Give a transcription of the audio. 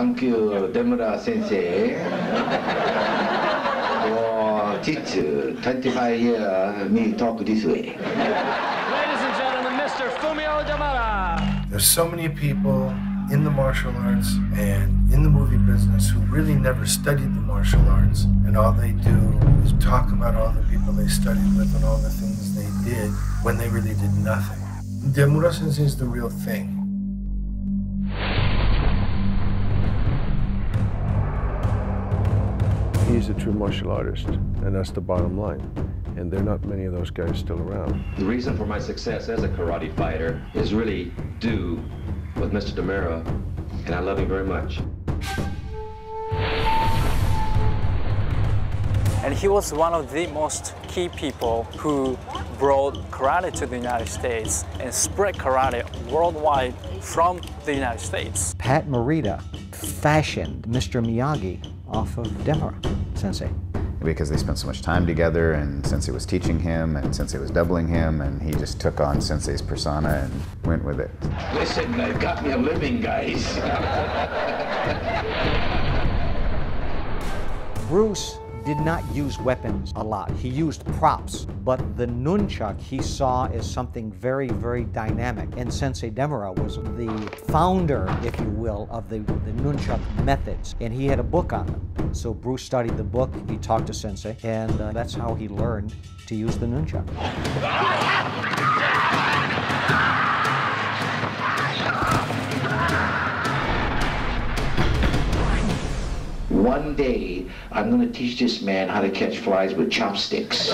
Thank you, Demura Sensei. For teach 25 years, me talk this way. Ladies and gentlemen, Mr. Fumio Demura. There's so many people in the martial arts and in the movie business who really never studied the martial arts, and all they do is talk about all the people they studied with and all the things they did when they really did nothing. Demura Sensei is the real thing. He's a true martial artist, and that's the bottom line. And there are not many of those guys still around. The reason for my success as a karate fighter is really due with Mr. Demura, and I love him very much. And he was one of the most key people who brought karate to the United States and spread karate worldwide from the United States. Pat Morita fashioned Mr. Miyagi off of Demura Sensei. Because they spent so much time together and Sensei was teaching him and Sensei was doubling him and he just took on Sensei's persona and went with it. Listen, they've got me a living, guys. Bruce did not use weapons a lot. He used props, but the nunchuck he saw as something very, very dynamic. And Sensei Demura was the founder, if you will, of the, the nunchuck methods. And he had a book on them. So Bruce studied the book, he talked to Sensei, and uh, that's how he learned to use the nunchuck. One day, I'm going to teach this man how to catch flies with chopsticks.